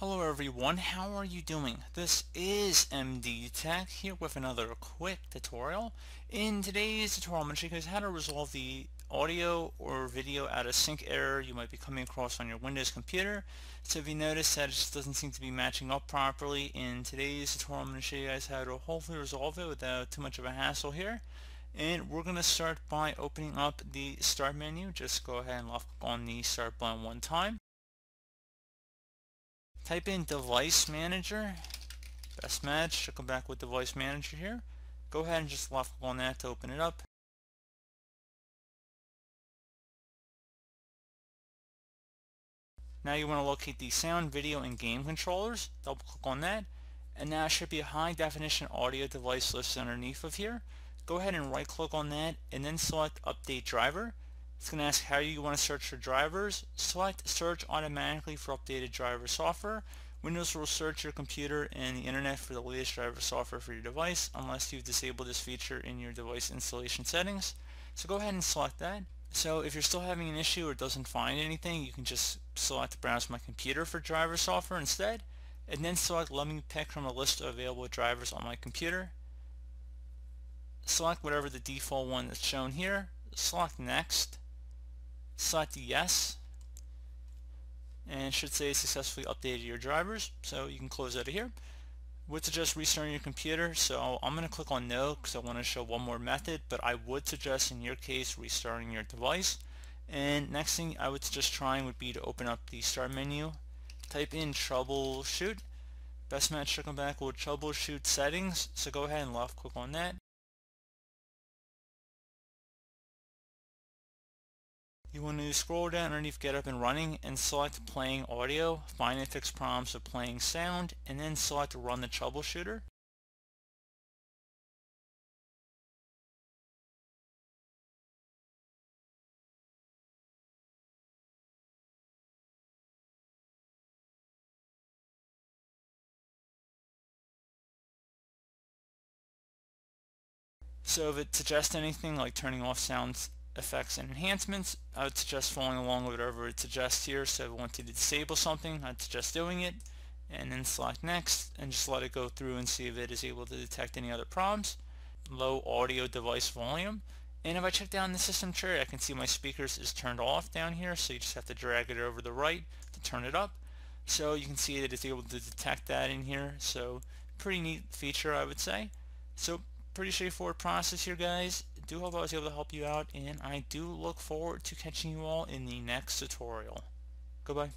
Hello everyone, how are you doing? This is MD Tech here with another quick tutorial. In today's tutorial I'm going to show you guys how to resolve the audio or video out of sync error you might be coming across on your Windows computer. So if you notice that it just doesn't seem to be matching up properly, in today's tutorial I'm going to show you guys how to hopefully resolve it without too much of a hassle here. And we're going to start by opening up the start menu. Just go ahead and click on the start button one time. Type in device manager, best match, should come back with device manager here. Go ahead and just left click on that to open it up. Now you want to locate the sound, video, and game controllers. Double click on that. And now should be a high definition audio device listed underneath of here. Go ahead and right click on that and then select update driver. It's going to ask how you want to search for drivers. Select search automatically for updated driver software. Windows will search your computer and the internet for the latest driver software for your device unless you've disabled this feature in your device installation settings. So go ahead and select that. So if you're still having an issue or doesn't find anything, you can just select browse my computer for driver software instead and then select let me pick from a list of available drivers on my computer. Select whatever the default one that's shown here. Select next select yes and should say successfully updated your drivers so you can close out of here. Would suggest restarting your computer so I'm going to click on no because I want to show one more method but I would suggest in your case restarting your device. And next thing I would suggest trying would be to open up the start menu type in troubleshoot. Best match come back with troubleshoot settings so go ahead and left click on that You want to scroll down underneath Get Up and Running and select Playing Audio, find and fix prompts of playing sound, and then select Run the Troubleshooter. So if it suggests anything like turning off sounds effects and enhancements, I would suggest following along with whatever it suggests here. So want to disable something, I'd suggest doing it and then select next and just let it go through and see if it is able to detect any other problems. Low audio device volume. And if I check down the system tray, I can see my speakers is turned off down here, so you just have to drag it over the right to turn it up. So you can see that it's able to detect that in here, so pretty neat feature I would say. So pretty straightforward process here guys do hope I was able to help you out and I do look forward to catching you all in the next tutorial. Goodbye.